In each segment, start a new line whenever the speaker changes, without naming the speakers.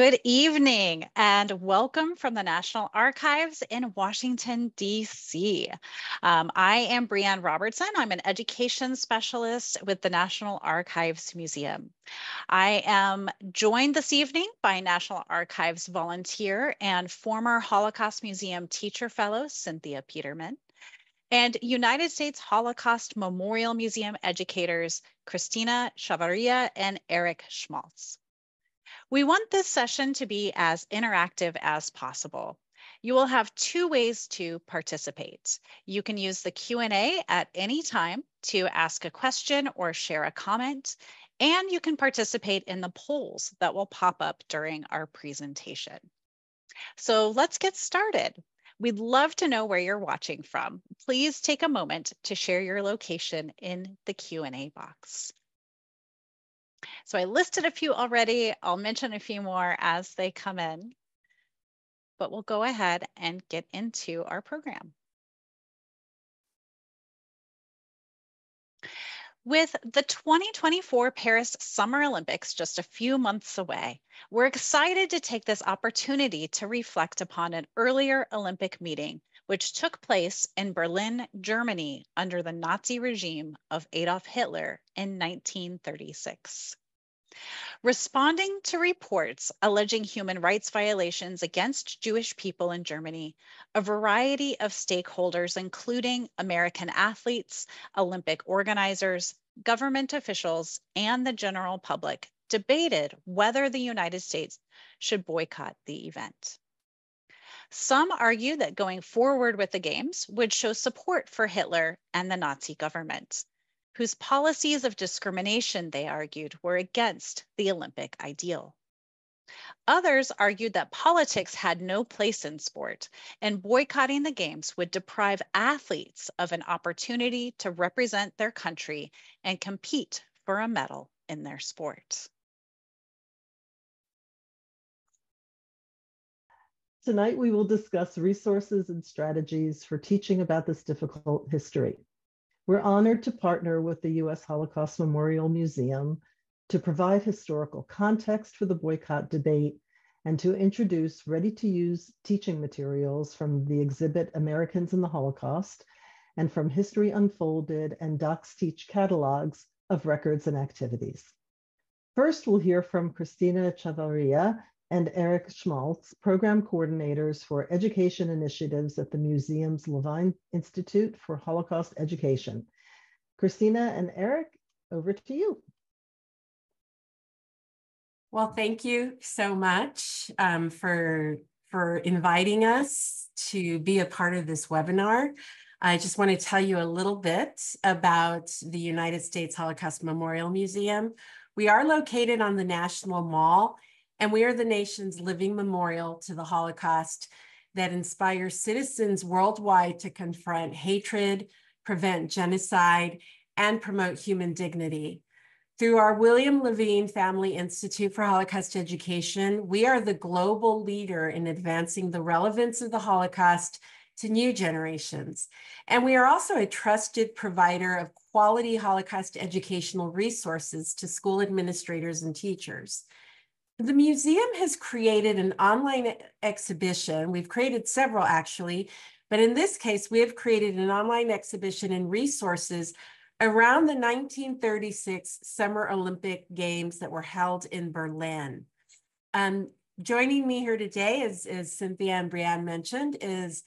Good evening and welcome from the National Archives in Washington, D.C. Um, I am Breanne Robertson. I'm an education specialist with the National Archives Museum. I am joined this evening by National Archives volunteer and former Holocaust Museum teacher fellow Cynthia Peterman and United States Holocaust Memorial Museum educators Christina Chavarria and Eric Schmaltz. We want this session to be as interactive as possible. You will have two ways to participate. You can use the Q&A at any time to ask a question or share a comment, and you can participate in the polls that will pop up during our presentation. So let's get started. We'd love to know where you're watching from. Please take a moment to share your location in the Q&A box. So I listed a few already. I'll mention a few more as they come in, but we'll go ahead and get into our program. With the 2024 Paris Summer Olympics just a few months away, we're excited to take this opportunity to reflect upon an earlier Olympic meeting, which took place in Berlin, Germany, under the Nazi regime of Adolf Hitler in 1936. Responding to reports alleging human rights violations against Jewish people in Germany, a variety of stakeholders, including American athletes, Olympic organizers, government officials, and the general public, debated whether the United States should boycott the event. Some argue that going forward with the Games would show support for Hitler and the Nazi government whose policies of discrimination, they argued, were against the Olympic ideal. Others argued that politics had no place in sport, and boycotting the Games would deprive athletes of an opportunity to represent their country and compete for a medal in their sport.
Tonight, we will discuss resources and strategies for teaching about this difficult history. We're honored to partner with the U.S. Holocaust Memorial Museum to provide historical context for the boycott debate and to introduce ready-to-use teaching materials from the exhibit Americans in the Holocaust and from History Unfolded and DocsTeach catalogs of records and activities. First, we'll hear from Christina Chavarria and Eric Schmaltz, program coordinators for education initiatives at the museum's Levine Institute for Holocaust Education. Christina and Eric, over to you.
Well, thank you so much um, for, for inviting us to be a part of this webinar. I just want to tell you a little bit about the United States Holocaust Memorial Museum. We are located on the National Mall and we are the nation's living memorial to the Holocaust that inspires citizens worldwide to confront hatred, prevent genocide, and promote human dignity. Through our William Levine Family Institute for Holocaust Education, we are the global leader in advancing the relevance of the Holocaust to new generations. And we are also a trusted provider of quality Holocaust educational resources to school administrators and teachers. The museum has created an online exhibition. We've created several actually, but in this case, we have created an online exhibition and resources around the 1936 Summer Olympic Games that were held in Berlin. Um, joining me here today, as, as Cynthia and Breanne mentioned, is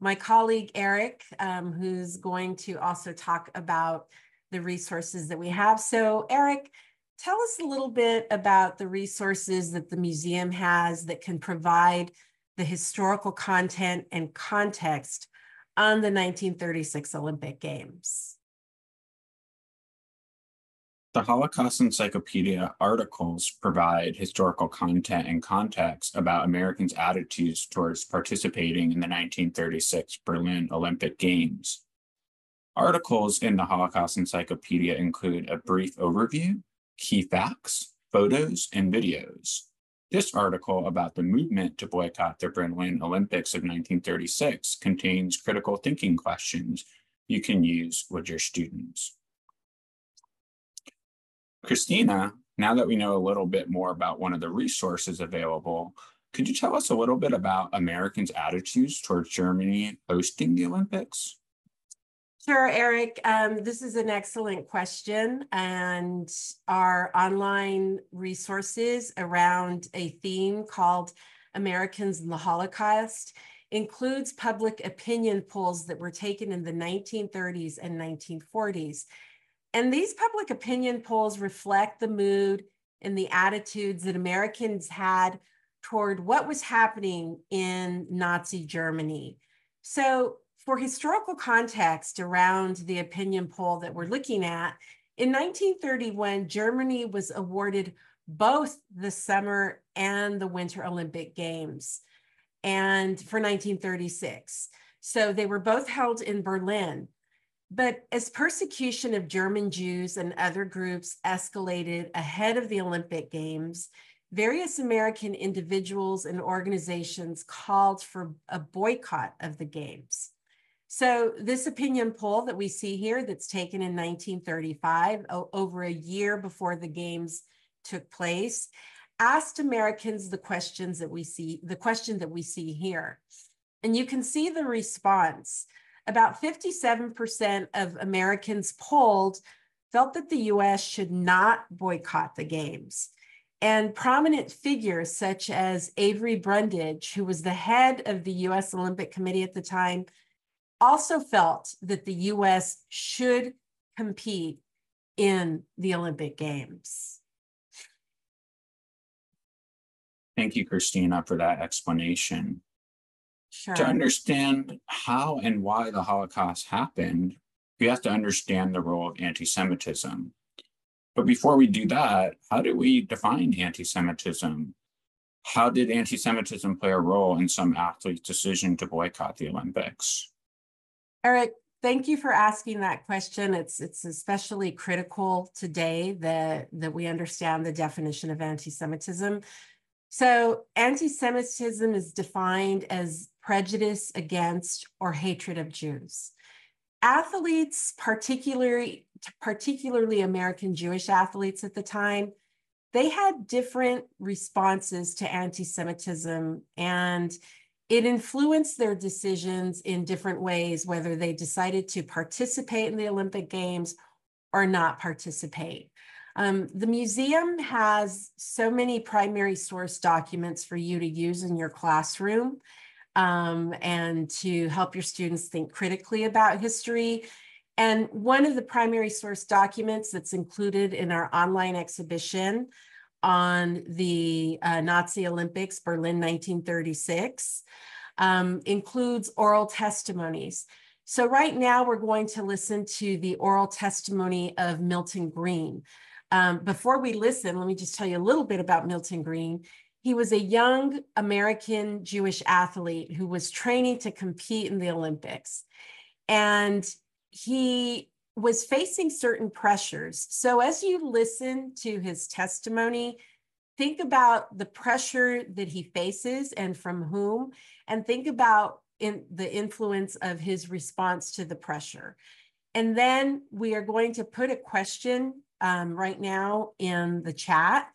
my colleague Eric, um, who's going to also talk about the resources that we have. So Eric, Tell us a little bit about the resources that the museum has that can provide the historical content and context on the 1936 Olympic Games.
The Holocaust Encyclopedia articles provide historical content and context about Americans' attitudes towards participating in the 1936 Berlin Olympic Games. Articles in the Holocaust Encyclopedia include a brief overview key facts, photos, and videos. This article about the movement to boycott the Berlin Olympics of 1936 contains critical thinking questions you can use with your students. Christina Now that we know a little bit more about one of the resources available, could you tell us a little bit about Americans' attitudes towards Germany hosting the Olympics?
Sure, Eric. Um, this is an excellent question. And our online resources around a theme called Americans in the Holocaust includes public opinion polls that were taken in the 1930s and 1940s. And these public opinion polls reflect the mood and the attitudes that Americans had toward what was happening in Nazi Germany. So for historical context around the opinion poll that we're looking at, in 1931, Germany was awarded both the Summer and the Winter Olympic Games and for 1936. So they were both held in Berlin. But as persecution of German Jews and other groups escalated ahead of the Olympic Games, various American individuals and organizations called for a boycott of the Games. So this opinion poll that we see here that's taken in 1935, over a year before the games took place, asked Americans the questions that we see, the question that we see here. And you can see the response. About 57% of Americans polled felt that the US should not boycott the games. And prominent figures such as Avery Brundage, who was the head of the US Olympic Committee at the time, also felt that the US should compete in the Olympic Games.
Thank you, Christina, for that explanation.
Sure.
To understand how and why the Holocaust happened, we have to understand the role of anti Semitism. But before we do that, how do we define anti Semitism? How did anti Semitism play a role in some athletes' decision to boycott the Olympics?
Eric, thank you for asking that question. It's it's especially critical today that that we understand the definition of anti-Semitism. So, anti-Semitism is defined as prejudice against or hatred of Jews. Athletes, particularly particularly American Jewish athletes at the time, they had different responses to anti-Semitism and it influenced their decisions in different ways, whether they decided to participate in the Olympic Games or not participate. Um, the museum has so many primary source documents for you to use in your classroom um, and to help your students think critically about history. And one of the primary source documents that's included in our online exhibition on the uh, Nazi Olympics, Berlin 1936, um, includes oral testimonies. So right now we're going to listen to the oral testimony of Milton Green. Um, before we listen, let me just tell you a little bit about Milton Green. He was a young American Jewish athlete who was training to compete in the Olympics. And he was facing certain pressures. So as you listen to his testimony, think about the pressure that he faces and from whom, and think about in the influence of his response to the pressure. And then we are going to put a question um, right now in the chat.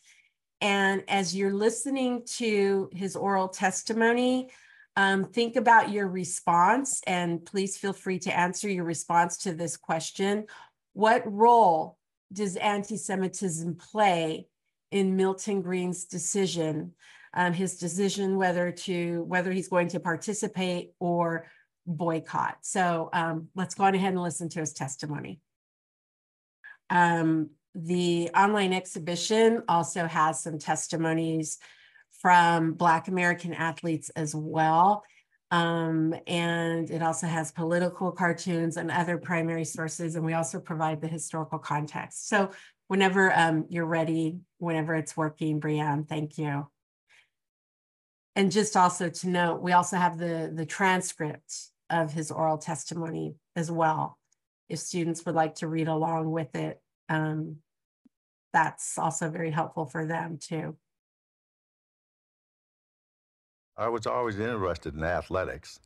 And as you're listening to his oral testimony, um, think about your response and please feel free to answer your response to this question. What role does anti-Semitism play in Milton Green's decision, um, his decision whether to whether he's going to participate or boycott? So um, let's go on ahead and listen to his testimony. Um, the online exhibition also has some testimonies from Black American athletes as well. Um, and it also has political cartoons and other primary sources. And we also provide the historical context. So whenever um, you're ready, whenever it's working, Breanne, thank you. And just also to note, we also have the, the transcript of his oral testimony as well. If students would like to read along with it, um, that's also very helpful for them too.
I was always interested in athletics.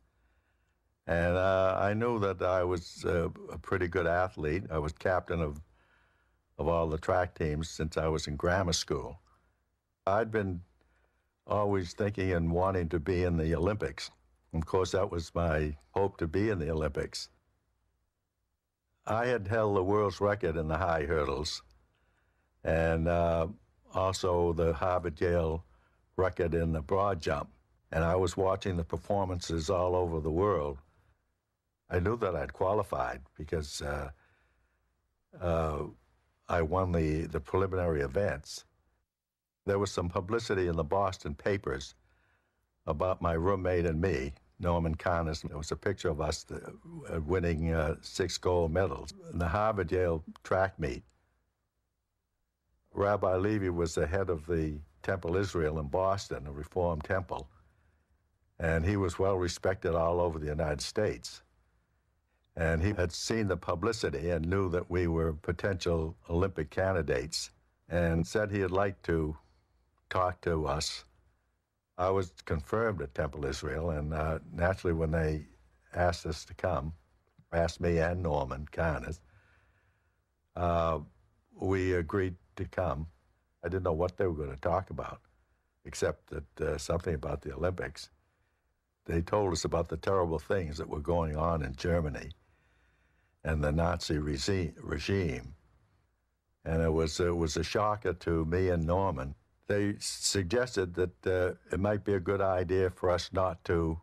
And uh, I knew that I was uh, a pretty good athlete. I was captain of of all the track teams since I was in grammar school. I'd been always thinking and wanting to be in the Olympics. Of course, that was my hope to be in the Olympics. I had held the world's record in the high hurdles and uh, also the Harvard Yale record in the broad jump. And I was watching the performances all over the world. I knew that I'd qualified because uh, uh, I won the, the preliminary events. There was some publicity in the Boston papers about my roommate and me, Norman Cahners. There was a picture of us uh, winning uh, six gold medals in the Harvard Yale track meet. Rabbi Levi was the head of the Temple Israel in Boston, a Reformed temple, and he was well respected all over the United States. And he had seen the publicity and knew that we were potential Olympic candidates and said he'd like to talk to us. I was confirmed at Temple Israel, and uh, naturally, when they asked us to come, asked me and Norman Cahners, uh, we agreed to come. I didn't know what they were going to talk about, except that uh, something about the Olympics. They told us about the terrible things that were going on in Germany and the Nazi regime. And it was, it was a shocker to me and Norman. They suggested that uh, it might be a good idea for us not to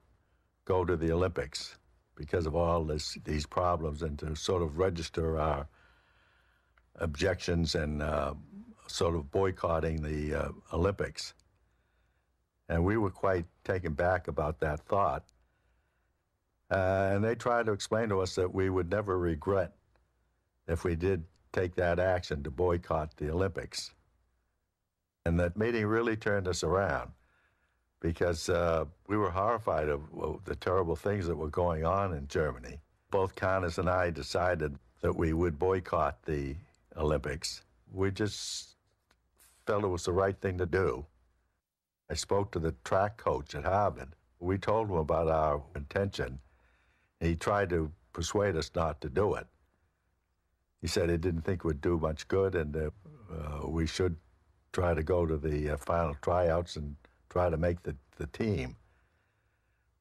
go to the Olympics because of all this, these problems and to sort of register our objections and uh, sort of boycotting the uh, Olympics. And we were quite taken back about that thought. Uh, and they tried to explain to us that we would never regret if we did take that action to boycott the Olympics. And that meeting really turned us around because uh, we were horrified of, the terrible things that were going on in Germany. Both Cahners and I decided that we would boycott the Olympics. We just felt it was the right thing to do. I spoke to the track coach at Harvard. We told him about our intention. He tried to persuade us not to do it. He said he didn't think it would do much good and uh, uh, we should try to go to the uh, final tryouts and try to make the, the team.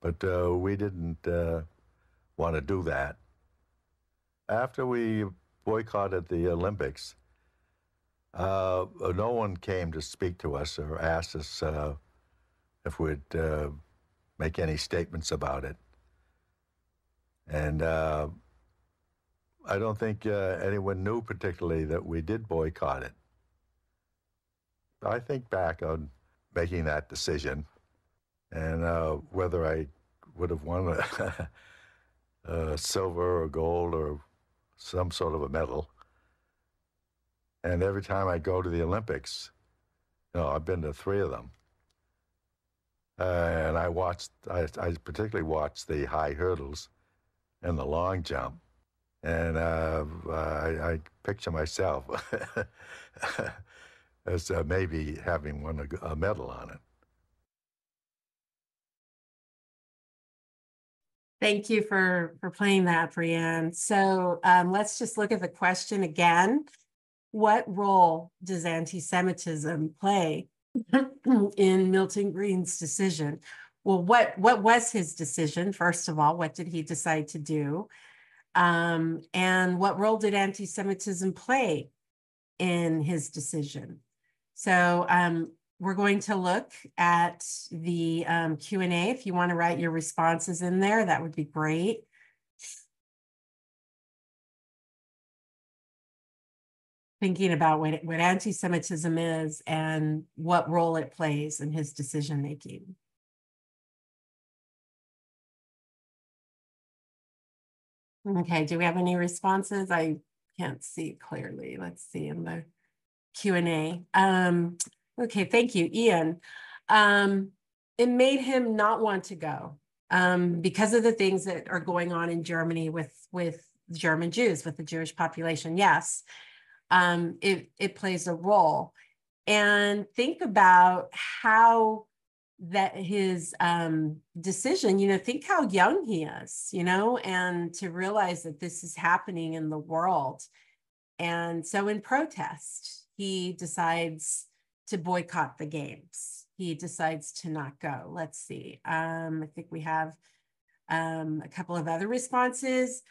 But uh, we didn't uh, want to do that. After we boycotted the Olympics, uh, no one came to speak to us or ask us uh, if we'd uh, make any statements about it. And uh, I don't think uh, anyone knew particularly that we did boycott it. I think back on making that decision and uh, whether I would have won a, a silver or gold or some sort of a medal. And every time I go to the Olympics, you know, I've been to three of them. And I watched, I, I, particularly watched the high hurdles and the long jump. And uh, I, I, picture myself as uh, maybe having won a, a medal on it.
Thank you for, for playing that, Breanne. So um, let's just look at the question again. What role does anti-Semitism play in Milton Green's decision? Well, what, what was his decision, first of all? What did he decide to do? Um, and what role did anti-Semitism play in his decision? So um, we're going to look at the um, Q&A. If you want to write your responses in there, that would be great. Thinking about what, what anti-Semitism is and what role it plays in his decision-making. Okay, do we have any responses? I can't see clearly. Let's see in the Q&A. Um, Okay, thank you, Ian. Um, it made him not want to go um, because of the things that are going on in Germany with with German Jews, with the Jewish population. Yes, um, it it plays a role. And think about how that his um, decision, you know, think how young he is, you know, and to realize that this is happening in the world and so in protest, he decides to boycott the games. He decides to not go. Let's see. Um, I think we have um, a couple of other responses.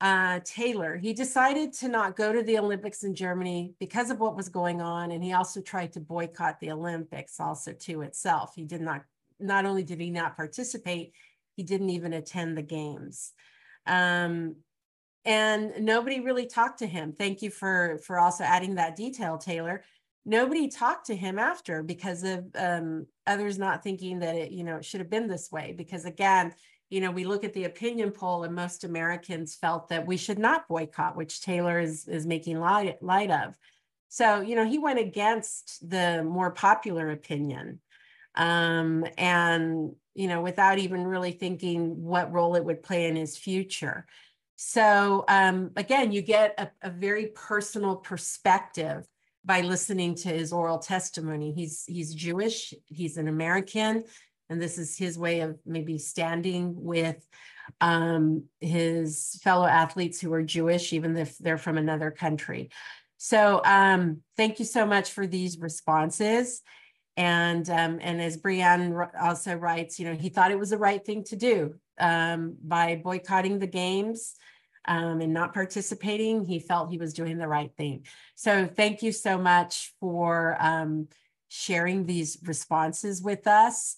Uh, Taylor, he decided to not go to the Olympics in Germany because of what was going on. And he also tried to boycott the Olympics also to itself. He did not, not only did he not participate, he didn't even attend the games. Um, and nobody really talked to him. Thank you for, for also adding that detail, Taylor. Nobody talked to him after because of um, others not thinking that it, you know, it should have been this way. Because again, you know, we look at the opinion poll and most Americans felt that we should not boycott, which Taylor is, is making light, light of. So, you know, he went against the more popular opinion. Um, and, you know, without even really thinking what role it would play in his future. So um, again, you get a, a very personal perspective by listening to his oral testimony. He's he's Jewish, he's an American, and this is his way of maybe standing with um, his fellow athletes who are Jewish, even if they're from another country. So um, thank you so much for these responses. And um, and as Breanne also writes, you know, he thought it was the right thing to do um, by boycotting the games um, and not participating. He felt he was doing the right thing. So thank you so much for um, sharing these responses with us.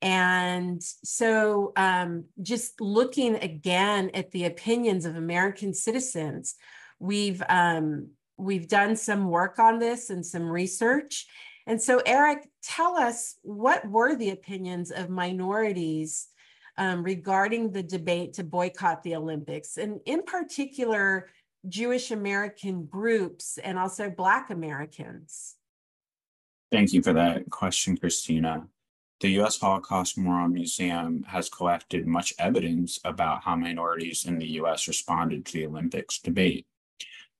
And so, um, just looking again at the opinions of American citizens, we've um, we've done some work on this and some research. And so, Eric, tell us what were the opinions of minorities um, regarding the debate to boycott the Olympics, and in particular, Jewish American groups and also Black Americans.
Thank you for that question, Christina. The U.S. Holocaust Memorial Museum has collected much evidence about how minorities in the U.S. responded to the Olympics debate.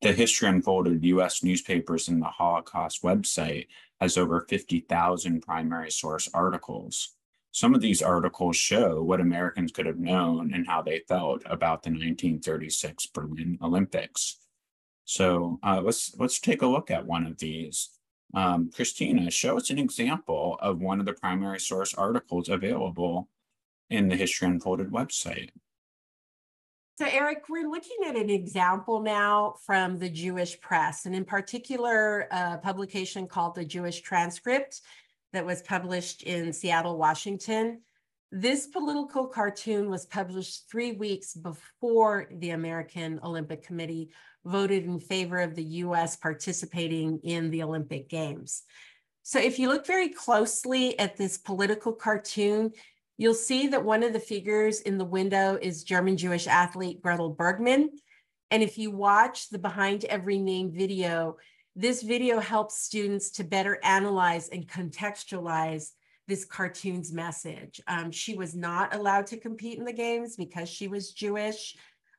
The History Unfolded U.S. newspapers and the Holocaust website has over 50,000 primary source articles. Some of these articles show what Americans could have known and how they felt about the 1936 Berlin Olympics. So uh, let's let's take a look at one of these. Um, Christina, show us an example of one of the primary source articles available in the History Unfolded website.
So, Eric, we're looking at an example now from the Jewish press, and in particular, a publication called the Jewish Transcript that was published in Seattle, Washington. This political cartoon was published three weeks before the American Olympic Committee voted in favor of the US participating in the Olympic Games. So if you look very closely at this political cartoon, you'll see that one of the figures in the window is German Jewish athlete Gretel Bergmann. And if you watch the Behind Every Name video, this video helps students to better analyze and contextualize this cartoon's message. Um, she was not allowed to compete in the games because she was Jewish.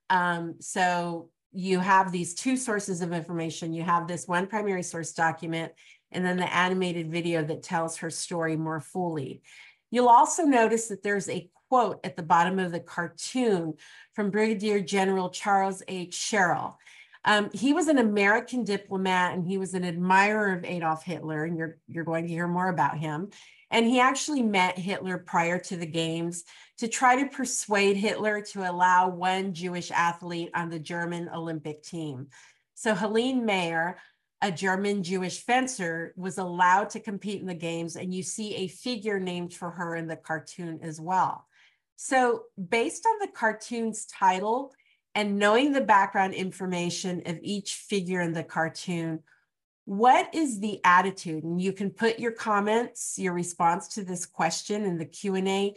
Um, so you have these two sources of information. You have this one primary source document, and then the animated video that tells her story more fully. You'll also notice that there's a quote at the bottom of the cartoon from Brigadier General Charles H. Sherrill. Um, he was an American diplomat and he was an admirer of Adolf Hitler, and you're, you're going to hear more about him. And he actually met Hitler prior to the games to try to persuade Hitler to allow one Jewish athlete on the German Olympic team. So Helene Mayer, a German Jewish fencer, was allowed to compete in the games, and you see a figure named for her in the cartoon as well. So, based on the cartoon's title and knowing the background information of each figure in the cartoon, what is the attitude? And you can put your comments your response to this question in the q&a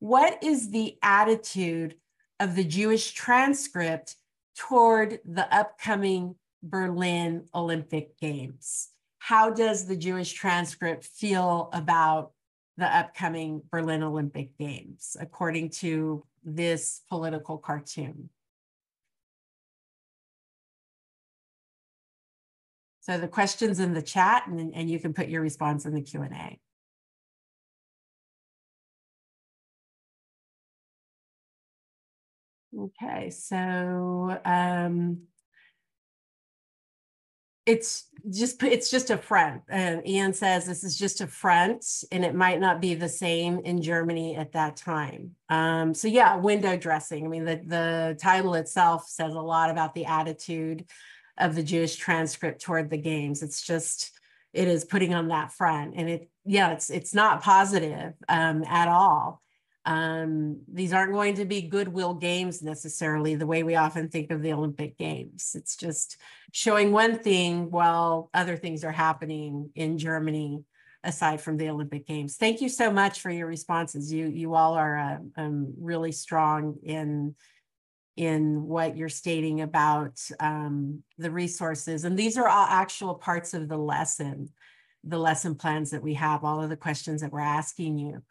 what is the attitude of the jewish transcript toward the upcoming berlin olympic games? How does the jewish transcript feel about the upcoming berlin olympic games according to this political cartoon So the questions in the chat and, and you can put your response in the Q&A. Okay, so um, it's just it's just a front and ian says this is just a front and it might not be the same in germany at that time um, so yeah window dressing i mean the, the title itself says a lot about the attitude of the jewish transcript toward the games it's just it is putting on that front and it yeah it's it's not positive um, at all um, these aren't going to be goodwill games necessarily the way we often think of the Olympic Games. It's just showing one thing while other things are happening in Germany aside from the Olympic Games. Thank you so much for your responses. You you all are uh, um, really strong in in what you're stating about um, the resources, and these are all actual parts of the lesson, the lesson plans that we have, all of the questions that we're asking you.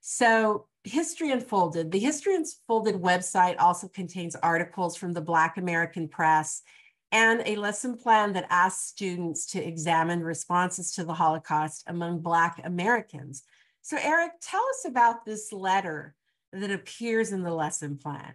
So History Unfolded. The History Unfolded website also contains articles from the Black American Press and a lesson plan that asks students to examine responses to the Holocaust among Black Americans. So Eric, tell us about this letter that appears in the lesson plan.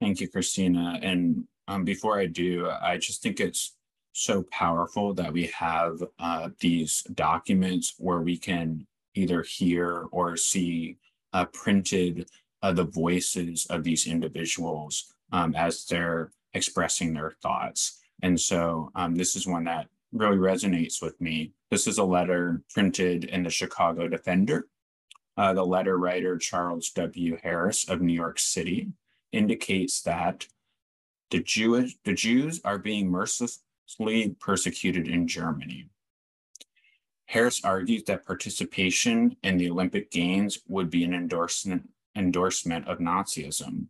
Thank you, Christina. And um, before I do, I just think it's so powerful that we have uh, these documents where we can either hear or see uh, printed uh, the voices of these individuals um, as they're expressing their thoughts. And so um, this is one that really resonates with me. This is a letter printed in the Chicago Defender. Uh, the letter writer, Charles W. Harris of New York City, indicates that the, Jewish, the Jews are being mercilessly persecuted in Germany. Harris argues that participation in the Olympic Games would be an endorsement, endorsement of Nazism.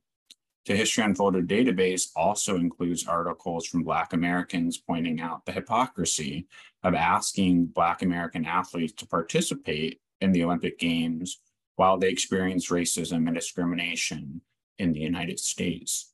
The History Unfolded database also includes articles from Black Americans pointing out the hypocrisy of asking Black American athletes to participate in the Olympic Games while they experience racism and discrimination in the United States.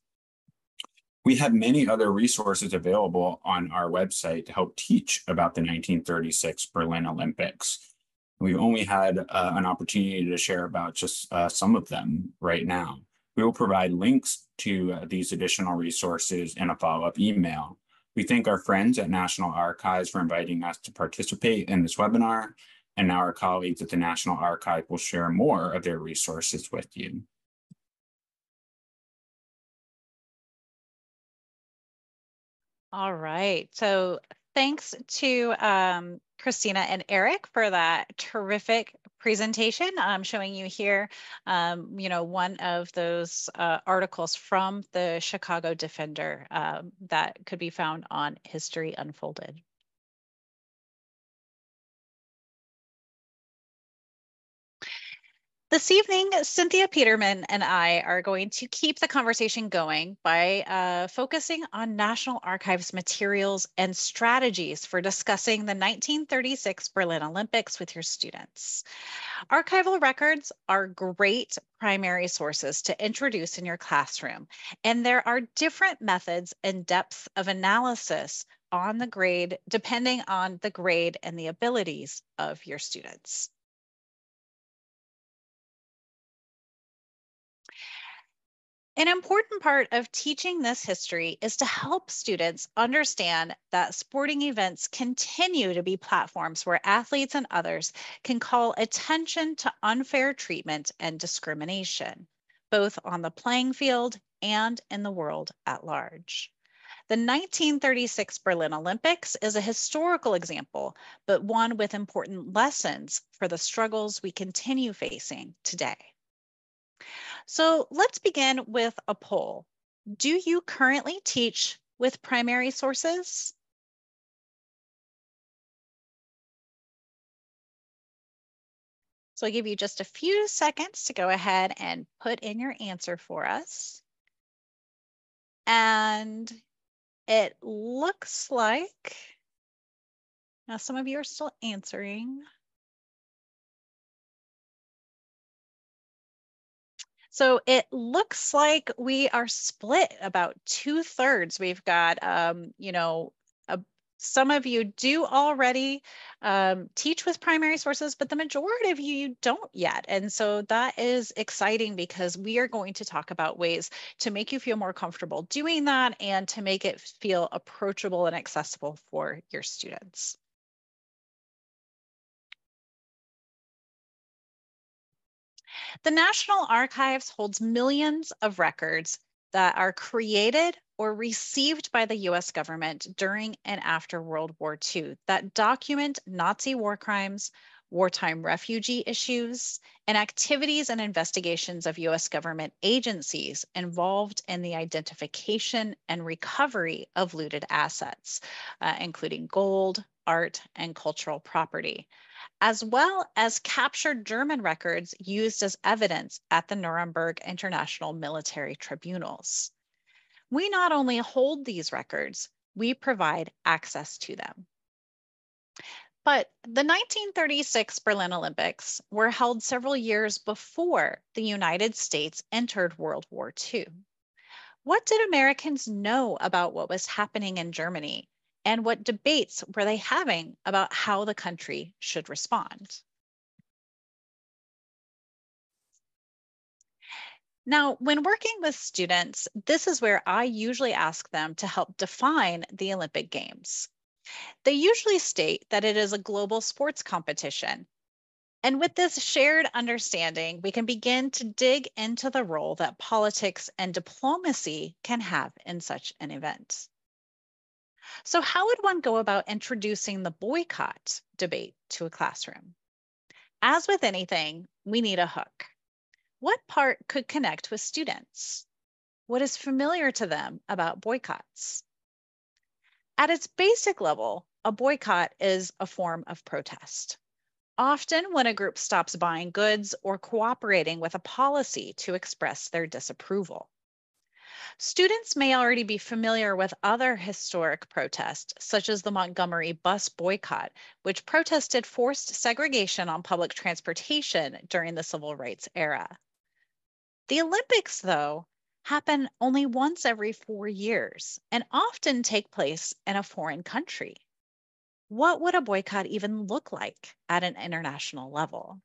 We have many other resources available on our website to help teach about the 1936 Berlin Olympics. We've only had uh, an opportunity to share about just uh, some of them right now. We will provide links to uh, these additional resources in a follow-up email. We thank our friends at National Archives for inviting us to participate in this webinar, and now our colleagues at the National Archive will share more of their resources with you.
All right. So thanks to um, Christina and Eric for that terrific presentation. I'm showing you here, um, you know, one of those uh, articles from the Chicago Defender uh, that could be found on History Unfolded. This evening, Cynthia Peterman and I are going to keep the conversation going by uh, focusing on National Archives materials and strategies for discussing the 1936 Berlin Olympics with your students. Archival records are great primary sources to introduce in your classroom, and there are different methods and depths of analysis on the grade depending on the grade and the abilities of your students. An important part of teaching this history is to help students understand that sporting events continue to be platforms where athletes and others can call attention to unfair treatment and discrimination, both on the playing field and in the world at large. The 1936 Berlin Olympics is a historical example, but one with important lessons for the struggles we continue facing today. So let's begin with a poll. Do you currently teach with primary sources? So I'll give you just a few seconds to go ahead and put in your answer for us. And it looks like, now some of you are still answering. So it looks like we are split about two thirds. We've got, um, you know, a Some of you do already um, teach with primary sources, but the majority of you don't yet. And so that is exciting because we are going to talk about ways to make you feel more comfortable doing that and to make it feel approachable and accessible for your students. The National Archives holds millions of records that are created or received by the US government during and after World War II that document Nazi war crimes, wartime refugee issues, and activities and investigations of US government agencies involved in the identification and recovery of looted assets, uh, including gold, art, and cultural property as well as captured German records used as evidence at the Nuremberg International Military Tribunals. We not only hold these records, we provide access to them. But the 1936 Berlin Olympics were held several years before the United States entered World War II. What did Americans know about what was happening in Germany and what debates were they having about how the country should respond? Now, when working with students, this is where I usually ask them to help define the Olympic Games. They usually state that it is a global sports competition. And with this shared understanding, we can begin to dig into the role that politics and diplomacy can have in such an event. So, how would one go about introducing the boycott debate to a classroom? As with anything, we need a hook. What part could connect with students? What is familiar to them about boycotts? At its basic level, a boycott is a form of protest. Often, when a group stops buying goods or cooperating with a policy to express their disapproval. Students may already be familiar with other historic protests, such as the Montgomery bus boycott, which protested forced segregation on public transportation during the civil rights era. The Olympics, though, happen only once every four years and often take place in a foreign country. What would a boycott even look like at an international level?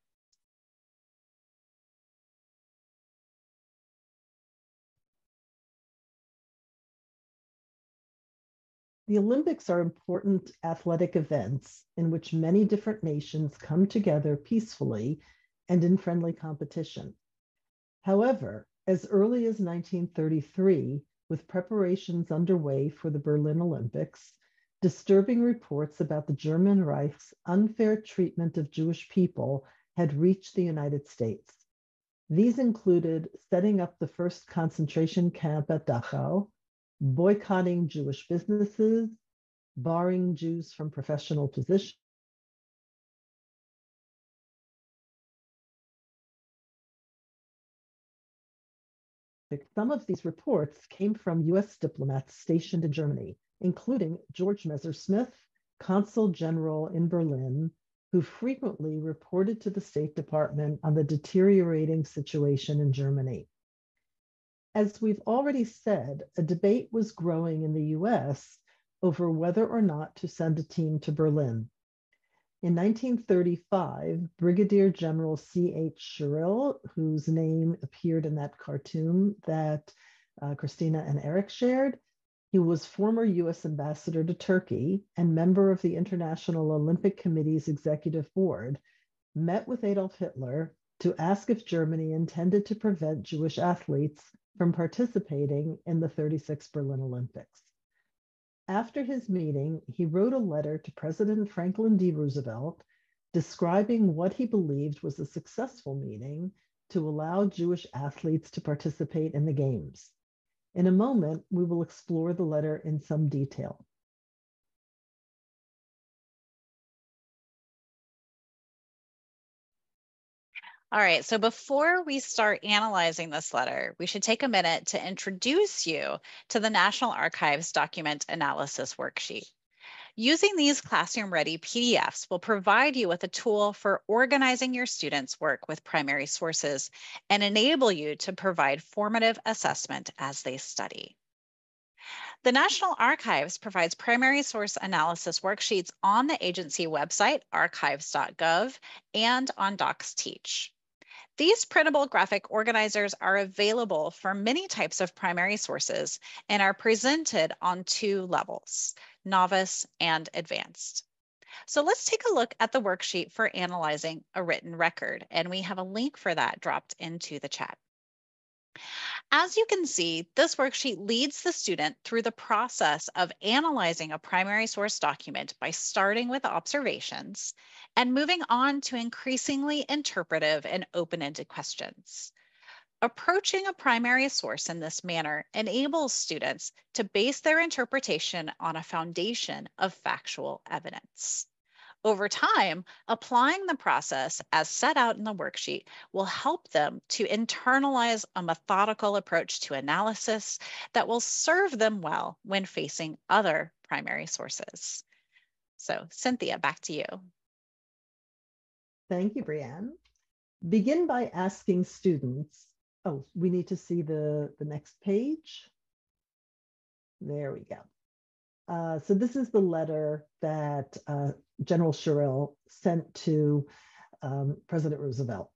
The Olympics are important athletic events in which many different nations come together peacefully and in friendly competition. However, as early as 1933, with preparations underway for the Berlin Olympics, disturbing reports about the German Reich's unfair treatment of Jewish people had reached the United States. These included setting up the first concentration camp at Dachau, boycotting Jewish businesses, barring Jews from professional positions. Some of these reports came from US diplomats stationed in Germany, including George Messersmith, Consul General in Berlin, who frequently reported to the State Department on the deteriorating situation in Germany. As we've already said, a debate was growing in the US over whether or not to send a team to Berlin. In 1935, Brigadier General C.H. Sherrill, whose name appeared in that cartoon that uh, Christina and Eric shared, he was former US ambassador to Turkey and member of the International Olympic Committee's executive board, met with Adolf Hitler to ask if Germany intended to prevent Jewish athletes from participating in the 36 Berlin Olympics. After his meeting, he wrote a letter to President Franklin D. Roosevelt describing what he believed was a successful meeting to allow Jewish athletes to participate in the Games. In a moment, we will explore the letter in some detail.
All right, so before we start analyzing this letter, we should take a minute to introduce you to the National Archives Document Analysis Worksheet. Using these classroom-ready PDFs will provide you with a tool for organizing your students' work with primary sources and enable you to provide formative assessment as they study. The National Archives provides primary source analysis worksheets on the agency website, archives.gov, and on DocsTeach. These printable graphic organizers are available for many types of primary sources and are presented on two levels, novice and advanced. So let's take a look at the worksheet for analyzing a written record, and we have a link for that dropped into the chat. As you can see, this worksheet leads the student through the process of analyzing a primary source document by starting with observations and moving on to increasingly interpretive and open-ended questions. Approaching a primary source in this manner enables students to base their interpretation on a foundation of factual evidence. Over time, applying the process as set out in the worksheet will help them to internalize a methodical approach to analysis that will serve them well when facing other primary sources. So Cynthia, back to you.
Thank you, Breanne. Begin by asking students, oh, we need to see the, the next page. There we go. Uh, so this is the letter that uh, General Sherrill sent to um, President Roosevelt.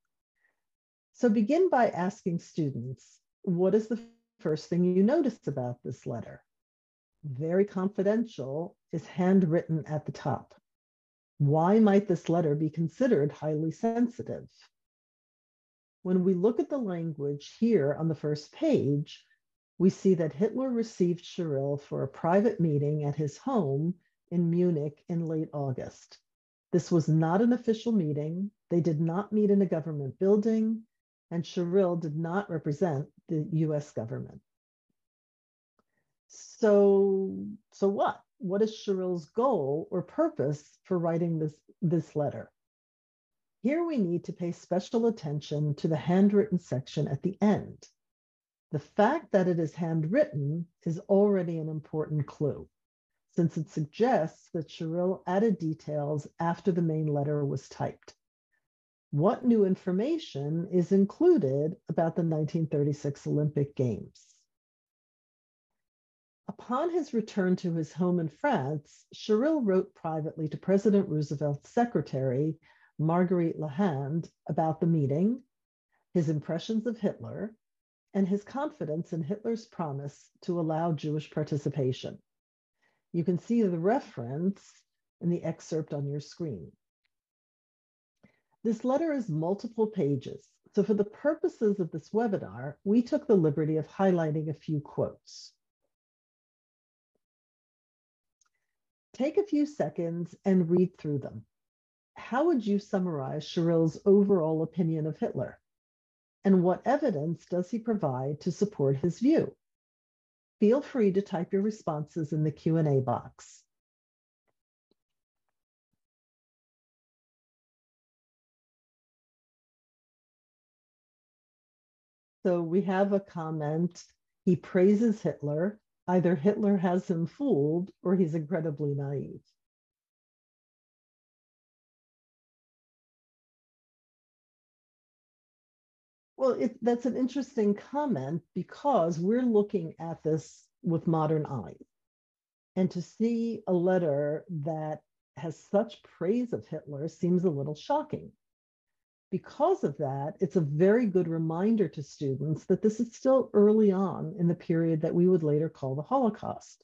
So begin by asking students, what is the first thing you notice about this letter? Very confidential is handwritten at the top. Why might this letter be considered highly sensitive? When we look at the language here on the first page, we see that Hitler received Sherrill for a private meeting at his home in Munich in late August. This was not an official meeting. They did not meet in a government building, and Sherrill did not represent the US government. So, so what? What is Sherrill's goal or purpose for writing this, this letter? Here we need to pay special attention to the handwritten section at the end. The fact that it is handwritten is already an important clue, since it suggests that Sherrill added details after the main letter was typed. What new information is included about the 1936 Olympic Games? Upon his return to his home in France, Sherrill wrote privately to President Roosevelt's secretary, Marguerite LeHand, about the meeting, his impressions of Hitler, and his confidence in Hitler's promise to allow Jewish participation. You can see the reference in the excerpt on your screen. This letter is multiple pages, so for the purposes of this webinar, we took the liberty of highlighting a few quotes. Take a few seconds and read through them. How would you summarize Sherrill's overall opinion of Hitler? and what evidence does he provide to support his view? Feel free to type your responses in the Q&A box. So we have a comment. He praises Hitler. Either Hitler has him fooled or he's incredibly naive. Well, it, that's an interesting comment because we're looking at this with modern eyes. And to see a letter that has such praise of Hitler seems a little shocking. Because of that, it's a very good reminder to students that this is still early on in the period that we would later call the Holocaust.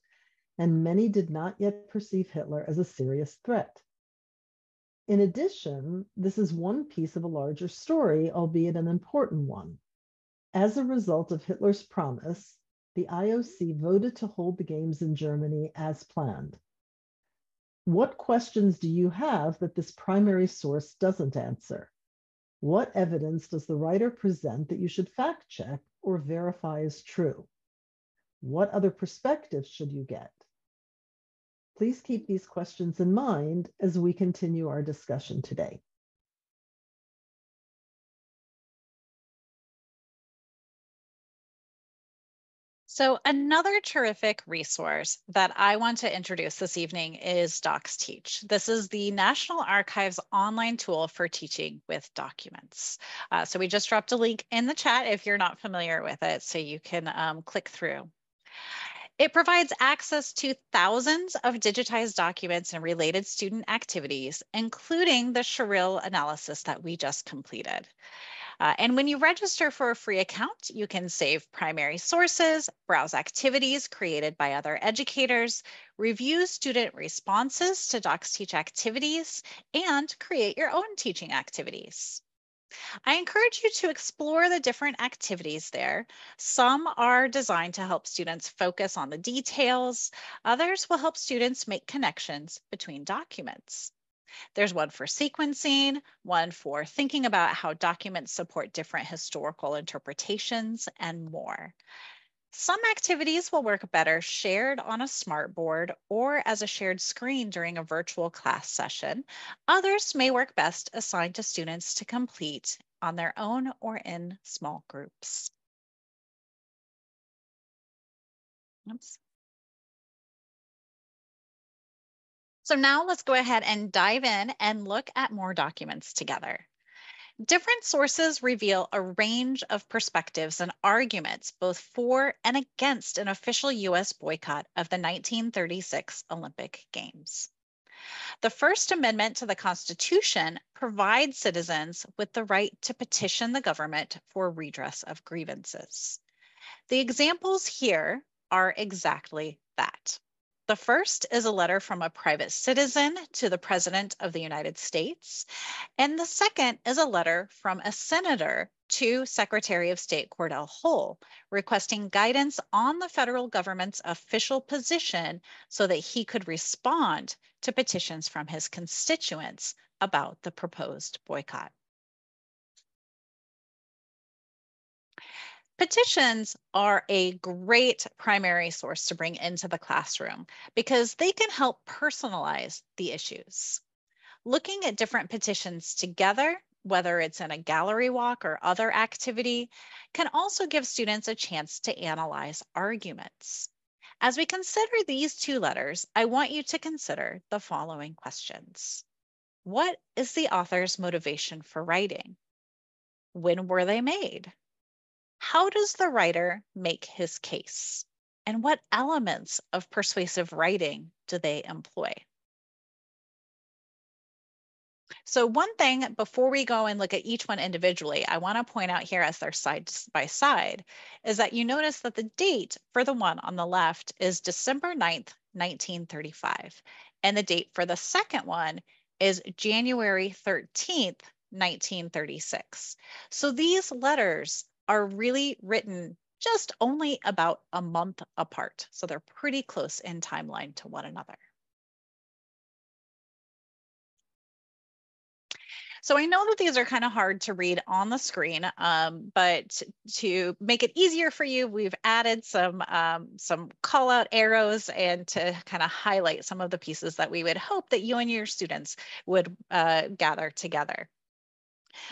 And many did not yet perceive Hitler as a serious threat. In addition, this is one piece of a larger story, albeit an important one. As a result of Hitler's promise, the IOC voted to hold the Games in Germany as planned. What questions do you have that this primary source doesn't answer? What evidence does the writer present that you should fact check or verify as true? What other perspectives should you get? Please keep these questions in mind as we continue our discussion today.
So another terrific resource that I want to introduce this evening is DocsTeach. This is the National Archives online tool for teaching with documents. Uh, so we just dropped a link in the chat if you're not familiar with it, so you can um, click through. It provides access to thousands of digitized documents and related student activities, including the Sherrill analysis that we just completed. Uh, and when you register for a free account, you can save primary sources, browse activities created by other educators, review student responses to DocsTeach activities, and create your own teaching activities. I encourage you to explore the different activities there. Some are designed to help students focus on the details. Others will help students make connections between documents. There's one for sequencing, one for thinking about how documents support different historical interpretations, and more. Some activities will work better shared on a smartboard or as a shared screen during a virtual class session. Others may work best assigned to students to complete on their own or in small groups. Oops. So now let's go ahead and dive in and look at more documents together. Different sources reveal a range of perspectives and arguments, both for and against an official US boycott of the 1936 Olympic Games. The First Amendment to the Constitution provides citizens with the right to petition the government for redress of grievances. The examples here are exactly that. The first is a letter from a private citizen to the President of the United States. And the second is a letter from a senator to Secretary of State Cordell Hull, requesting guidance on the federal government's official position so that he could respond to petitions from his constituents about the proposed boycott. Petitions are a great primary source to bring into the classroom because they can help personalize the issues. Looking at different petitions together, whether it's in a gallery walk or other activity, can also give students a chance to analyze arguments. As we consider these two letters, I want you to consider the following questions. What is the author's motivation for writing? When were they made? How does the writer make his case? And what elements of persuasive writing do they employ? So one thing before we go and look at each one individually, I want to point out here as they're side by side is that you notice that the date for the one on the left is December 9th, 1935. And the date for the second one is January 13th, 1936. So these letters are really written just only about a month apart. So they're pretty close in timeline to one another. So I know that these are kind of hard to read on the screen, um, but to make it easier for you, we've added some um, some call out arrows and to kind of highlight some of the pieces that we would hope that you and your students would uh, gather together.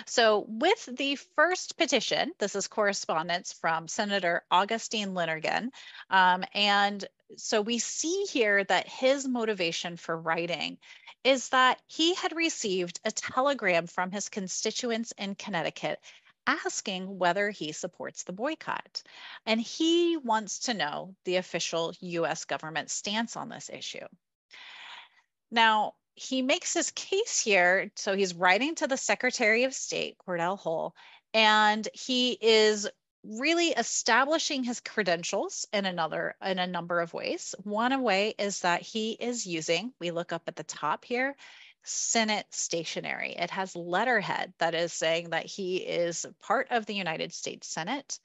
So with the first petition, this is correspondence from Senator Augustine Lonergan. Um, and so we see here that his motivation for writing is that he had received a telegram from his constituents in Connecticut asking whether he supports the boycott. And he wants to know the official US government stance on this issue. Now, he makes his case here. So he's writing to the Secretary of State, Cordell Hull, and he is really establishing his credentials in another in a number of ways. One way is that he is using, we look up at the top here, Senate stationery. It has letterhead that is saying that he is part of the United States Senate.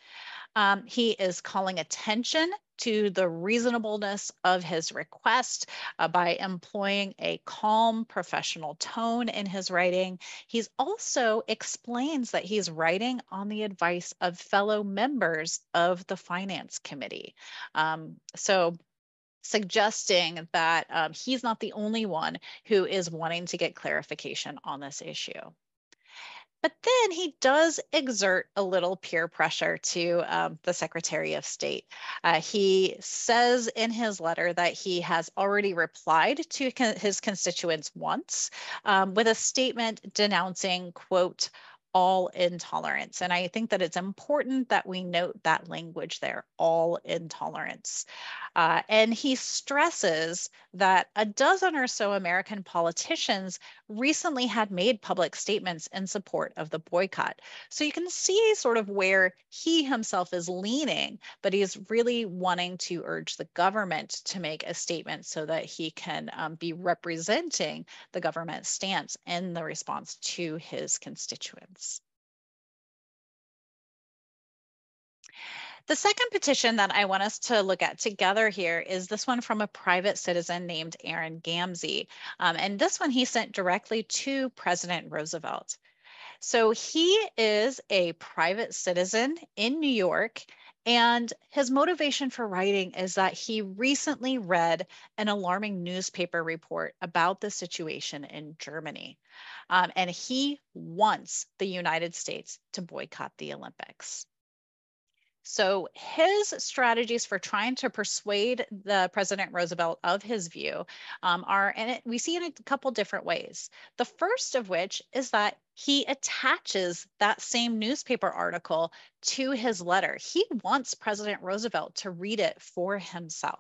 Um, he is calling attention to the reasonableness of his request uh, by employing a calm professional tone in his writing. He's also explains that he's writing on the advice of fellow members of the Finance Committee. Um, so suggesting that um, he's not the only one who is wanting to get clarification on this issue. But then he does exert a little peer pressure to um, the Secretary of State. Uh, he says in his letter that he has already replied to con- his constituents once um, with a statement denouncing, quote, all intolerance. And I think that it's important that we note that language there, all intolerance. Uh, and he stresses that a dozen or so American politicians recently had made public statements in support of the boycott. So you can see sort of where he himself is leaning, but he's really wanting to urge the government to make a statement so that he can um, be representing the government stance in the response to his constituents. The second petition that I want us to look at together here is this one from a private citizen named Aaron Gamzee. Um, and this one he sent directly to President Roosevelt. So he is a private citizen in New York. And his motivation for writing is that he recently read an alarming newspaper report about the situation in Germany. Um, and he wants the United States to boycott the Olympics. So his strategies for trying to persuade the President Roosevelt of his view um, are, and it, we see it in a couple different ways. The first of which is that he attaches that same newspaper article to his letter. He wants President Roosevelt to read it for himself.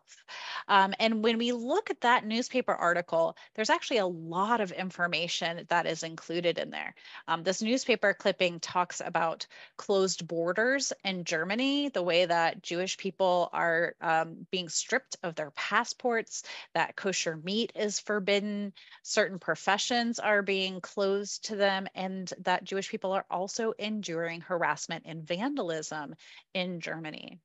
Um, and when we look at that newspaper article, there's actually a lot of information that is included in there. Um, this newspaper clipping talks about closed borders in Germany, the way that Jewish people are um, being stripped of their passports, that kosher meat is forbidden, certain professions are being closed to them, and that Jewish people are also enduring harassment and vandalism in Germany.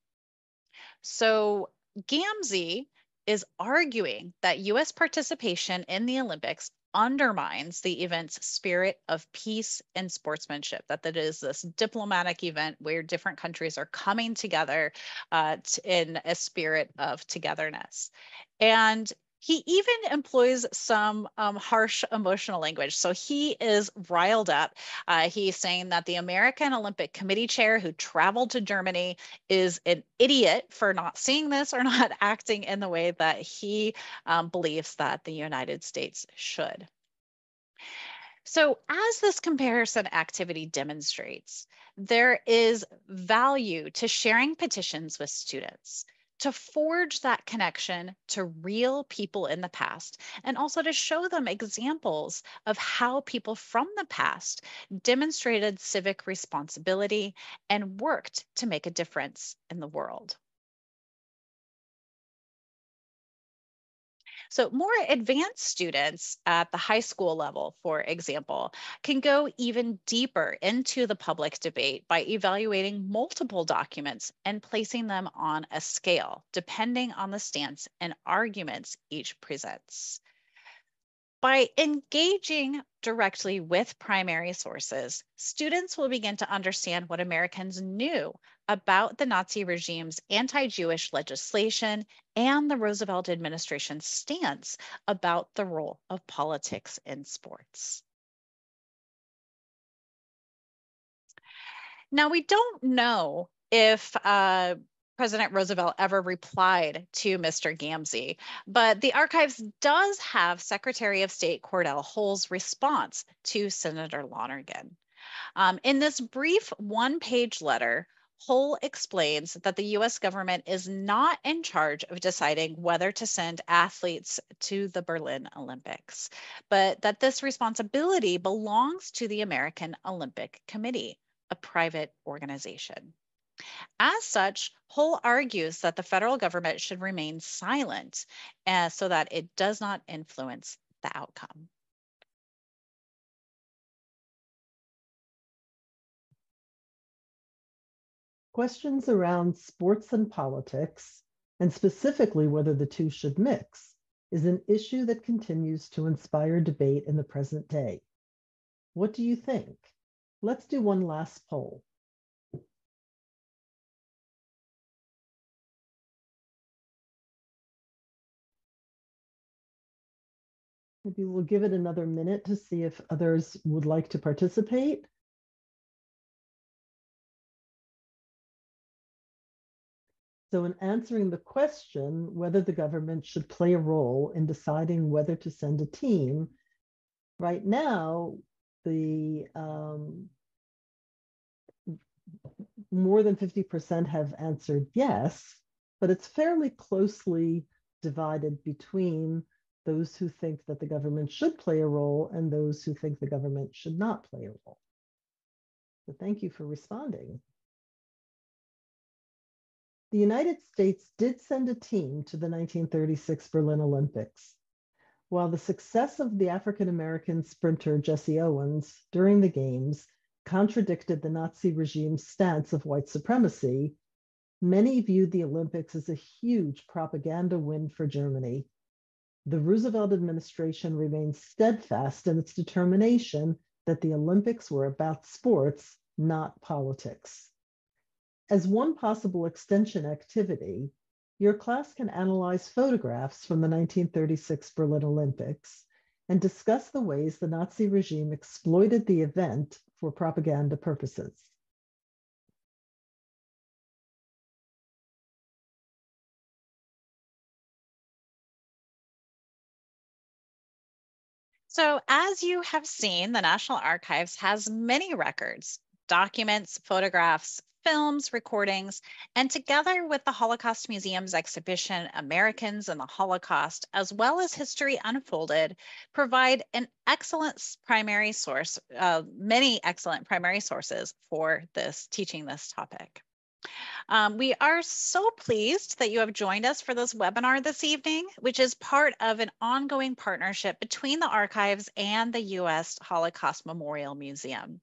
So Gamzee is arguing that US participation in the Olympics undermines the event's spirit of peace and sportsmanship that it is this diplomatic event where different countries are coming together uh, in a spirit of togetherness and he even employs some um, harsh emotional language. So he is riled up. Uh, he's saying that the American Olympic Committee chair who traveled to Germany is an idiot for not seeing this or not acting in the way that he um, believes that the United States should. So, as this comparison activity demonstrates, there is value to sharing petitions with students to forge that connection to real people in the past and also to show them examples of how people from the past demonstrated civic responsibility and worked to make a difference in the world. So more advanced students at the high school level, for example, can go even deeper into the public debate by evaluating multiple documents and placing them on a scale, depending on the stance and arguments each presents. By engaging directly with primary sources, students will begin to understand what Americans knew about the Nazi regime's anti Jewish legislation and the Roosevelt administration's stance about the role of politics in sports. Now, we don't know if uh, President Roosevelt ever replied to Mr. Gamzee, but the archives does have Secretary of State Cordell Hull's response to Senator Lonergan. Um, in this brief one page letter, Hull explains that the US government is not in charge of deciding whether to send athletes to the Berlin Olympics, but that this responsibility belongs to the American Olympic Committee, a private organization. As such, Hull argues that the federal government should remain silent uh, so that it does not influence the outcome.
Questions around sports and politics, and specifically whether the two should mix, is an issue that continues to inspire debate in the present day. What do you think? Let's do one last poll. Maybe we'll give it another minute to see if others would like to participate. So in answering the question whether the government should play a role in deciding whether to send a team, right now, the um, more than 50% have answered yes, but it's fairly closely divided between those who think that the government should play a role and those who think the government should not play a role. So thank you for responding. The United States did send a team to the 1936 Berlin Olympics. While the success of the African American sprinter Jesse Owens during the Games contradicted the Nazi regime's stance of white supremacy, many viewed the Olympics as a huge propaganda win for Germany. The Roosevelt administration remained steadfast in its determination that the Olympics were about sports, not politics. As one possible extension activity, your class can analyze photographs from the 1936 Berlin Olympics and discuss the ways the Nazi regime exploited the event for propaganda purposes.
So as you have seen, the National Archives has many records, documents, photographs, films, recordings, and together with the Holocaust Museum's exhibition, Americans and the Holocaust, as well as History Unfolded, provide an excellent primary source, uh, many excellent primary sources for this teaching this topic. Um, we are so pleased that you have joined us for this webinar this evening, which is part of an ongoing partnership between the archives and the U.S. Holocaust Memorial Museum.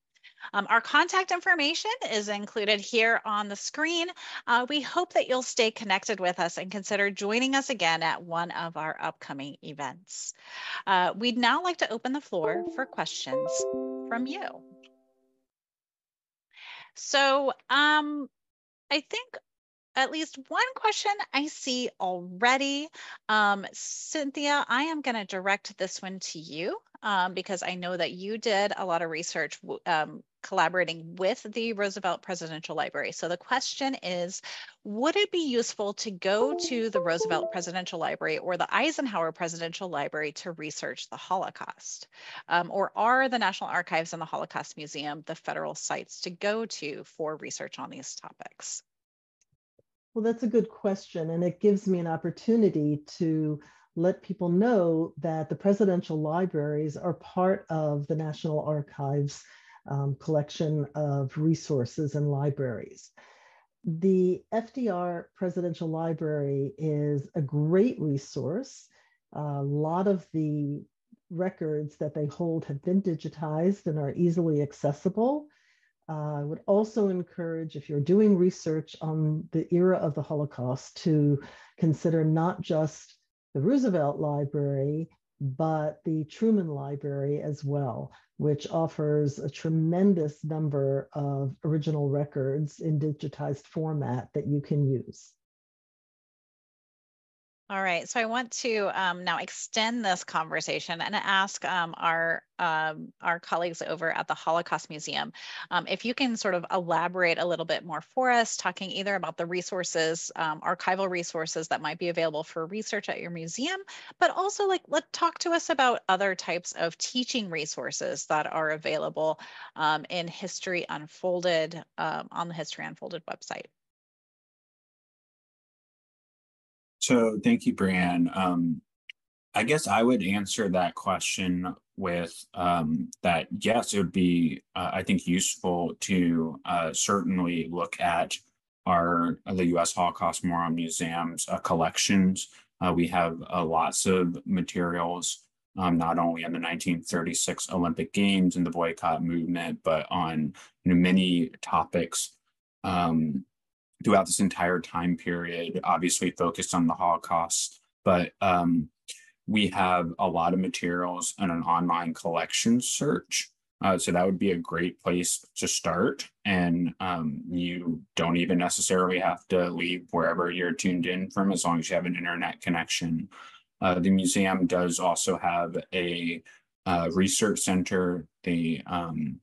Um, our contact information is included here on the screen. Uh, we hope that you'll stay connected with us and consider joining us again at one of our upcoming events. Uh, we'd now like to open the floor for questions from you. So um, I think at least one question I see already. Um, Cynthia, I am going to direct this one to you um, because I know that you did a lot of research um, collaborating with the Roosevelt Presidential Library. So the question is, would it be useful to go to the Roosevelt Presidential Library or the Eisenhower Presidential Library to research the Holocaust? Um, or are the National Archives and the Holocaust Museum the federal sites to go to for research on these topics?
Well, that's a good question. And it gives me an opportunity to let people know that the presidential libraries are part of the National Archives um, collection of resources and libraries. The FDR Presidential Library is a great resource. A lot of the records that they hold have been digitized and are easily accessible. Uh, I would also encourage, if you're doing research on the era of the Holocaust, to consider not just the Roosevelt Library, but the Truman Library as well, which offers a tremendous number of original records in digitized format that you can use.
All right, so I want to um, now extend this conversation and ask um, our um, our colleagues over at the Holocaust Museum um, if you can sort of elaborate a little bit more for us, talking either about the resources, um, archival resources that might be available for research at your museum, but also like let talk to us about other types of teaching resources that are available um, in History Unfolded on the History Unfolded website.
So thank you, Breanne. Um, I guess I would answer that question with um, that yes, it would be, uh, I think, useful to uh, certainly look at our the U.S. Holocaust Memorial Museum's uh, collections. Uh, we have uh, lots of materials, um, not only on the 1936 Olympic Games and the boycott movement, but on you know, many topics um, throughout this entire time period, obviously focused on the Holocaust, but um, we have a lot of materials and an online collection search. Uh, so that would be a great place to start. And um, you don't even necessarily have to leave wherever you're tuned in from as long as you have an internet connection. Uh, the museum does also have a uh, research center. The um,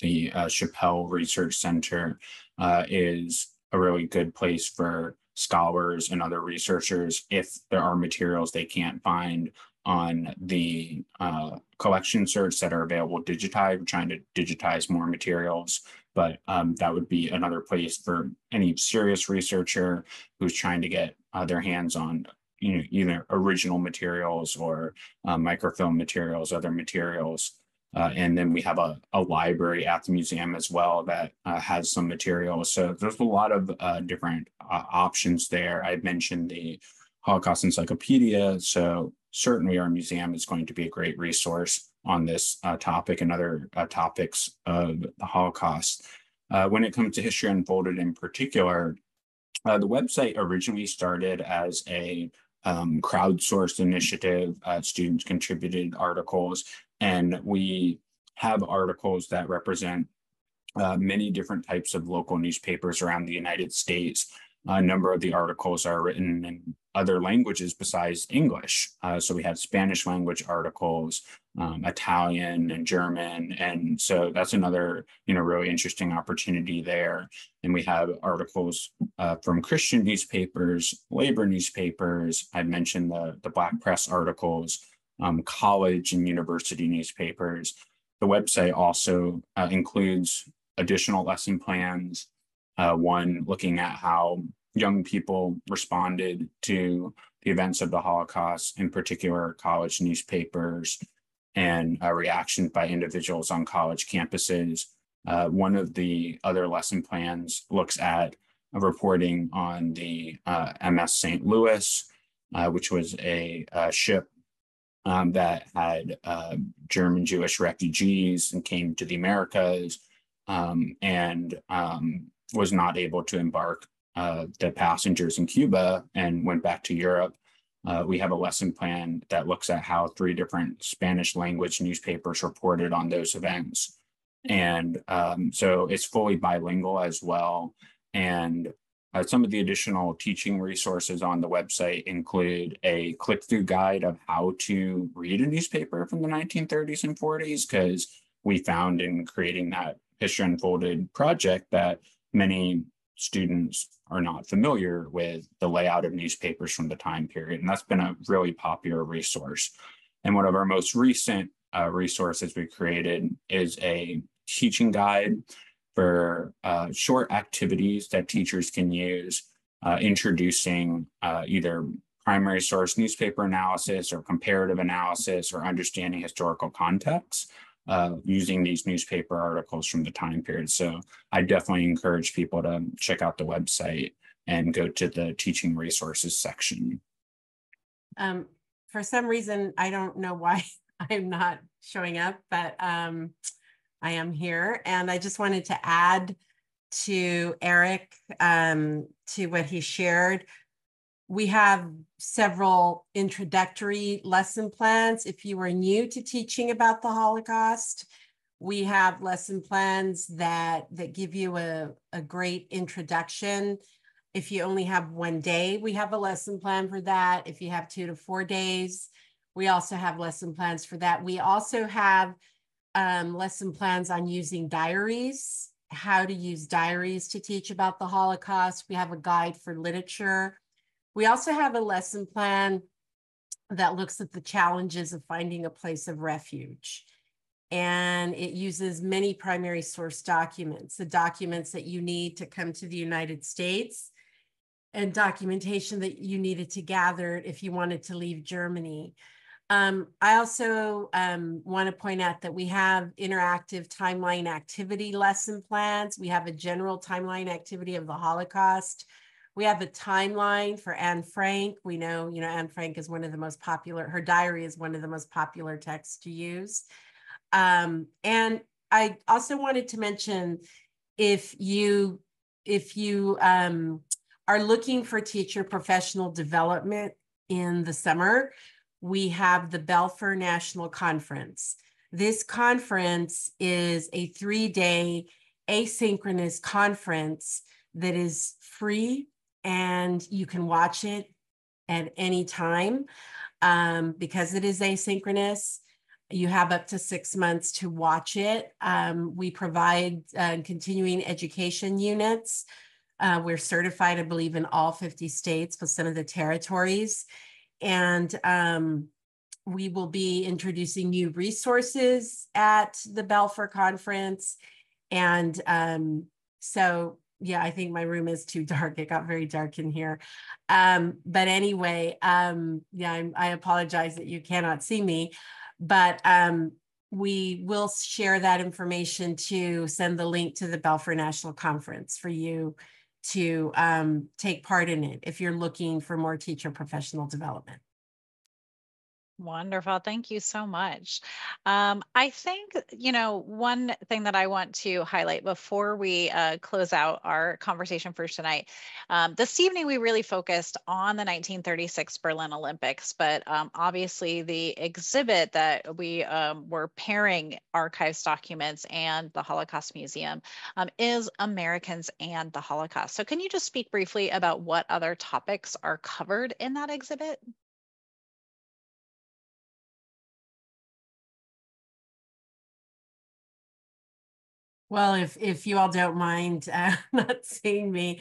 the uh, Shapell Research Center uh, is a really good place for scholars and other researchers if there are materials they can't find on the uh, collection search that are available digitized. We're trying to digitize more materials, but um, that would be another place for any serious researcher who's trying to get uh, their hands on you know either original materials or uh, microfilm materials, other materials. Uh, and then we have a, a library at the museum as well that uh, has some materials. So there's a lot of uh, different uh, options there. I mentioned the Holocaust Encyclopedia. So certainly our museum is going to be a great resource on this uh, topic and other uh, topics of the Holocaust. when it comes to history unfolded in particular, the website originally started as a um, crowdsourced initiative. students contributed articles and we have articles that represent uh, many different types of local newspapers around the United States. A number of the articles are written in other languages besides English. Uh, so we have Spanish language articles, um, Italian and German. And so that's another, you know, really interesting opportunity there. And we have articles uh, from Christian newspapers, labor newspapers. I mentioned the, the Black Press articles, um, college and university newspapers. The website also uh, includes additional lesson plans, uh, one looking at how young people responded to the events of the Holocaust, in particular, college newspapers and uh, reactions by individuals on college campuses. Uh, one of the other lesson plans looks at reporting on the uh, MS St. Louis, uh, which was a, a ship um, that had uh, German Jewish refugees and came to the Americas um, and um, was not able to embark uh, the passengers in Cuba and went back to Europe. Uh, we have a lesson plan that looks at how three different Spanish language newspapers reported on those events. And um, so it's fully bilingual as well. And uh, some of the additional teaching resources on the website include a click through guide of how to read a newspaper from the 1930s and 40s, because we found in creating that History Unfolded project that many students are not familiar with the layout of newspapers from the time period. And that's been a really popular resource. And one of our most recent uh, resources we created is a teaching guide for uh, short activities that teachers can use, uh, introducing uh, either primary source newspaper analysis or comparative analysis or understanding historical context uh, using these newspaper articles from the time period. So I definitely encourage people to check out the website and go to the teaching resources section.
Um, for some reason, I don't know why I'm not showing up, but um, I am here. And I just wanted to add to Eric, um, to what he shared. We have several introductory lesson plans. If you are new to teaching about the Holocaust, we have lesson plans that, that give you a, a great introduction. If you only have one day, we have a lesson plan for that. If you have two to four days, we also have lesson plans for that. We also have um, lesson plans on using diaries, how to use diaries to teach about the Holocaust. We have a guide for literature. We also have a lesson plan that looks at the challenges of finding a place of refuge. And it uses many primary source documents, the documents that you need to come to the United States and documentation that you needed to gather if you wanted to leave Germany. Um, I also um, want to point out that we have interactive timeline activity lesson plans. We have a general timeline activity of the Holocaust. We have a timeline for Anne Frank. We know, you know, Anne Frank is one of the most popular, her diary is one of the most popular texts to use. Um, and I also wanted to mention if you, if you um, are looking for teacher professional development in the summer, we have the Belfer National Conference. This conference is a three day asynchronous conference that is free and you can watch it at any time um, because it is asynchronous. You have up to six months to watch it. Um, we provide uh, continuing education units. Uh, we're certified, I believe, in all 50 states plus some of the territories. And um, we will be introducing new resources at the Belfer conference. And um, so, yeah, I think my room is too dark. It got very dark in here. Um, but anyway, um, yeah, I'm, i apologize that you cannot see me, but um, we will share that information to send the link to the Belfer National Conference for you to um, take part in it if you're looking for more teacher professional development.
Wonderful. Thank you so much. Um, I think, you know, one thing that I want to highlight before we uh, close out our conversation for tonight, um, this evening we really focused on the 1936 Berlin Olympics, but um, obviously the exhibit that we um, were pairing archives documents and the Holocaust Museum um, is Americans and the Holocaust. So can you just speak briefly about what other topics are covered in that exhibit?
Well, if if you all don't mind uh, not seeing me,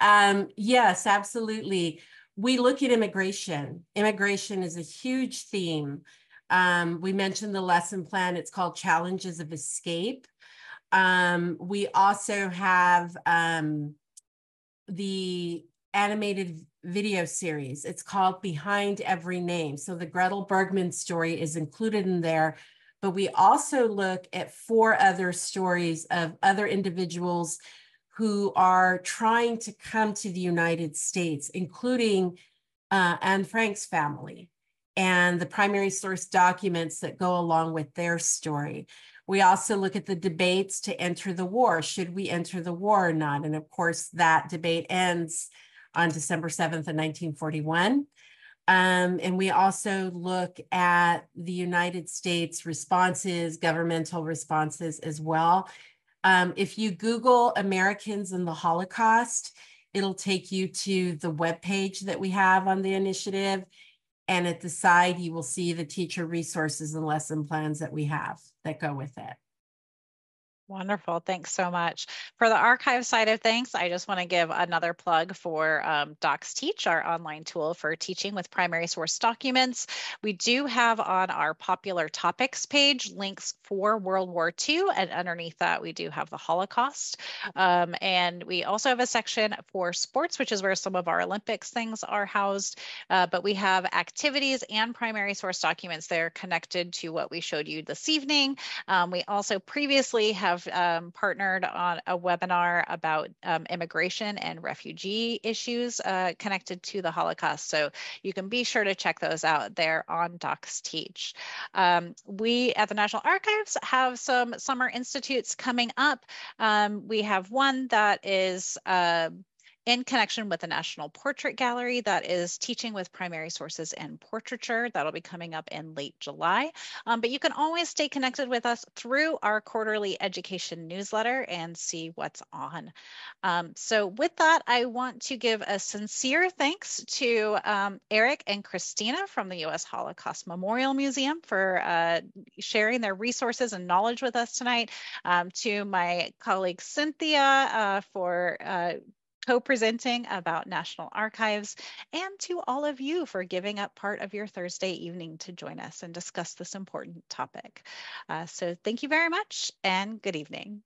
um, yes, absolutely. We look at immigration. Immigration is a huge theme. Um, we mentioned the lesson plan. It's called Challenges of Escape. Um, we also have um, the animated video series. It's called Behind Every Name. So the Gretel Bergmann story is included in there but we also look at four other stories of other individuals who are trying to come to the United States, including uh, Anne Frank's family and the primary source documents that go along with their story. We also look at the debates to enter the war. Should we enter the war or not? And of course, that debate ends on December 7th of 1941. Um, and we also look at the United States responses, governmental responses as well. Um, if you Google Americans and the Holocaust, it'll take you to the web page that we have on the initiative. And at the side, you will see the teacher resources and lesson plans that we have that go with it.
Wonderful. Thanks so much. For the archive side of things, I just want to give another plug for um, DocsTeach, our online tool for teaching with primary source documents. We do have on our popular topics page links for World War II, and underneath that, we do have the Holocaust. Um, and we also have a section for sports, which is where some of our Olympics things are housed. Uh, but we have activities and primary source documents there connected to what we showed you this evening. Um, we also previously have have um, partnered on a webinar about um, immigration and refugee issues uh, connected to the Holocaust. So you can be sure to check those out there on DocsTeach. Um, we at the National Archives have some summer institutes coming up. Um, we have one that is uh, in connection with the National Portrait Gallery that is teaching with primary sources and portraiture. That'll be coming up in late July. Um, but you can always stay connected with us through our quarterly education newsletter and see what's on. Um, so with that, I want to give a sincere thanks to um, Eric and Christina from the U.S. Holocaust Memorial Museum for uh, sharing their resources and knowledge with us tonight, um, to my colleague Cynthia uh, for uh, co-presenting about National Archives, and to all of you for giving up part of your Thursday evening to join us and discuss this important topic. Uh, so thank you very much and good evening.